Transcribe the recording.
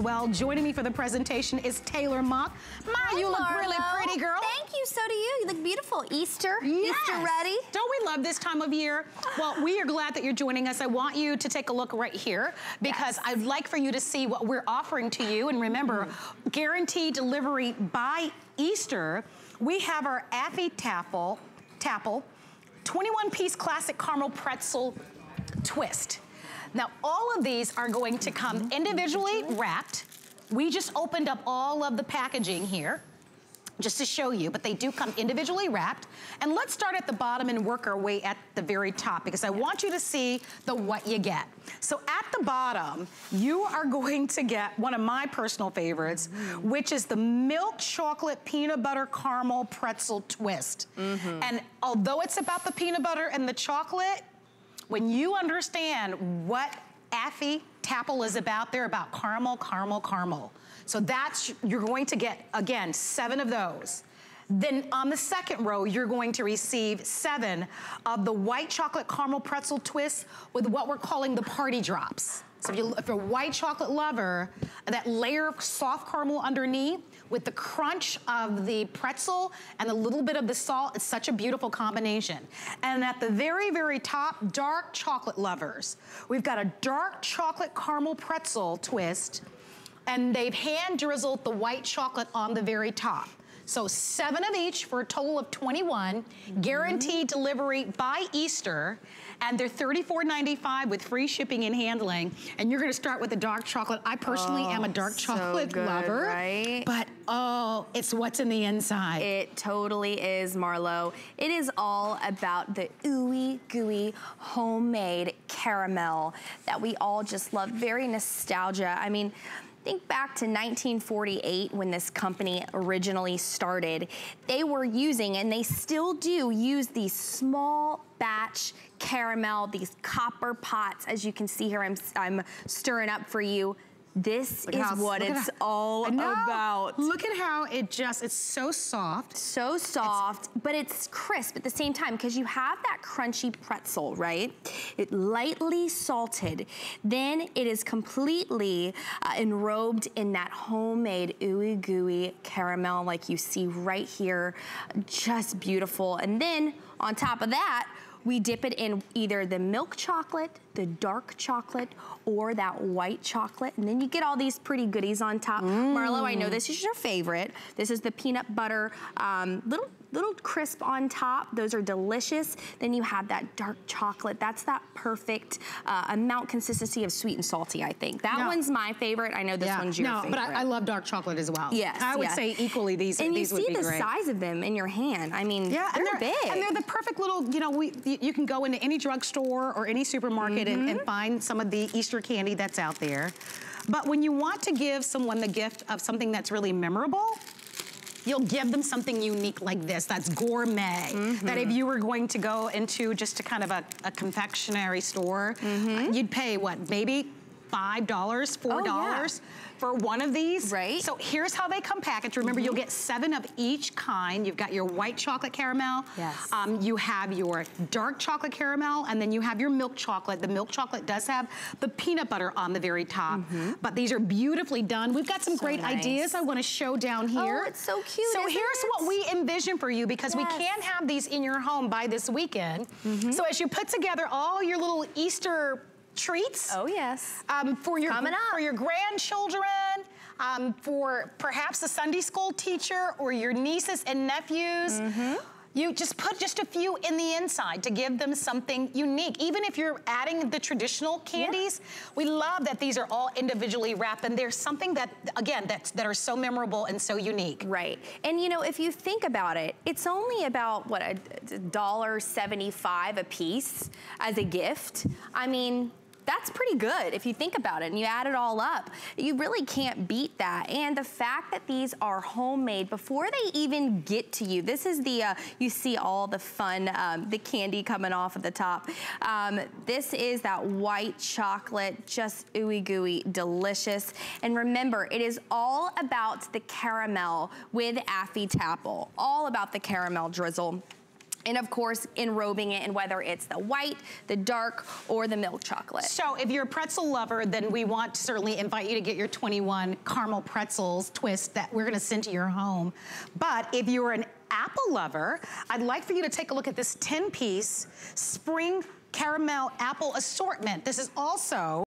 Well, joining me for the presentation is Taylor Mock. My, Hi, you look Marlo. really pretty, girl. Thank you, so do you. You look beautiful. Easter, Yes. Easter ready. Don't we love this time of year? Well, we are glad that you're joining us. I want you to take a look right here because Yes. I'd like for you to see what we're offering to you. And remember, Mm-hmm. guaranteed delivery by Easter. We have our Affy Tapple, Tapple 21-piece classic caramel pretzel twist. Now, all of these are going to come mm-hmm. individually mm-hmm. wrapped. We just opened up all of the packaging here just to show you, but they do come individually wrapped. And let's start at the bottom and work our way at the very top because I want you to see the what you get. So at the bottom, you are going to get one of my personal favorites, mm-hmm. which is the milk chocolate peanut butter caramel pretzel twist. And although it's about the peanut butter and the chocolate, when you understand what Affy Tapple is about, they're about caramel, caramel, caramel. So that's, you're going to get, again, seven of those. Then on the second row, you're going to receive seven of the white chocolate caramel pretzel twists with what we're calling the party drops. So if, you, if you're a white chocolate lover, that layer of soft caramel underneath with the crunch of the pretzel and a little bit of the salt, it's such a beautiful combination. And at the very, very top, dark chocolate lovers. We've got a dark chocolate caramel pretzel twist and they've hand drizzled the white chocolate on the very top. So seven of each for a total of 21, guaranteed mm-hmm. delivery by Easter, and they're $34.95 with free shipping and handling. And you're gonna start with the dark chocolate. I personally am a oh, dark so chocolate good, lover, right? but oh, it's what's in the inside. It totally is, Marlo. It is all about the ooey gooey homemade caramel that we all just love. Very nostalgia. I mean, Think back to 1948 when this company originally started. They were using, and they still do, use these small batch caramel, these copper pots. As you can see here, I'm, I'm stirring up for you. This Look is how- what look it's how- all about. Look at how it just, it's so soft. So soft, but it's crisp at the same time because you have that crunchy pretzel, right? It lightly salted. Then it is completely uh, enrobed in that homemade ooey gooey caramel like you see right here. Just beautiful. And then on top of that, we dip it in either the milk chocolate, the dark chocolate, or that white chocolate. And then you get all these pretty goodies on top. Marlo, I know this is your favorite. This is the peanut butter, um, little little crisp on top. Those are delicious. Then you have that dark chocolate. That's that perfect uh, amount consistency of sweet and salty, I think. That No. one's my favorite. I know this one's your no, favorite. but I, I love dark chocolate as well. Yes, I would yes. say equally these, and these you see the size of them in your hand. I mean, Yeah, they're, and they're big. And they're the perfect little, you know, we, you you can go into any drugstore or any supermarket and, and Mm-hmm. find some of the Easter candy that's out there. But when you want to give someone the gift of something that's really memorable, you'll give them something unique like this that's gourmet. Mm-hmm. That if you were going to go into just a kind of a, a confectionery store, Mm-hmm. uh, you'd pay what, maybe $5, $4 for one of these. Right. So here's how they come packaged. Remember, you'll mm-hmm. get seven of each kind. You've got your white chocolate caramel. Yes. Um, you have your dark chocolate caramel, and then you have your milk chocolate. The milk chocolate does have the peanut butter on the very top. Mm-hmm. But these are beautifully done. We've got some So great nice. ideas I want to show down oh, here. Oh, it's so cute, So here's it? what we envision for you because we can't have these in your home by this weekend. Mm-hmm. So as you put together all your little Easter treats, oh, yes. um, for your Coming up. for your grandchildren, um, for perhaps a Sunday school teacher or your nieces and nephews. Mm-hmm. You just put just a few in the inside to give them something unique. Even if you're adding the traditional candies, we love that these are all individually wrapped and there's something that, again, that's, that are so memorable and so unique. Right. And you know, if you think about it, it's only about what a dollar 75 a piece as a gift. I mean, that's pretty good if you think about it and you add it all up. You really can't beat that. And the fact that these are homemade before they even get to you, this is the, uh, you see all the fun, um, the candy coming off of the top. Um, this is that white chocolate, just ooey gooey, delicious. And remember, it is all about the caramel with Affy Tapple, all about the caramel drizzle. And of course enrobing it in whether it's the white, the dark, or the milk chocolate. So if you're a pretzel lover, then we want to certainly invite you to get your 21 caramel pretzels twist that we're gonna send to your home. But if you're an apple lover, I'd like for you to take a look at this 10 piece spring caramel apple assortment. This is also